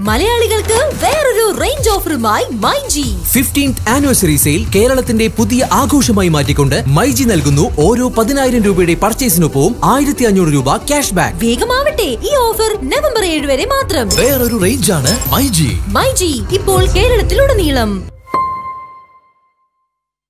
മലയാളികൾക്ക് വേറൊരു റേഞ്ച് ഓഫറുമായി മൈജി. ഫിഫ്റ്റീൻത് ആനിവേഴ്സറി സെയിൽ കേരളത്തിന്റെ പുതിയ ആഘോഷമായി മാറ്റിക്കൊണ്ട് മൈജി നൽകുന്നു ഓരോ പതിനായിരം രൂപയുടെ പർച്ചേസിനൊപ്പവും ആയിരത്തി അഞ്ഞൂറ് രൂപ ക്യാഷ് ബാക്ക് വേഗമാവട്ടെ ഈ ഓഫർ നവംബർ ഏഴ് വരെ മാത്രം. വേറൊരു റേഞ്ച് ആണ് മൈജി. മൈജി ഇപ്പോൾ കേരളത്തിലുടനീളം.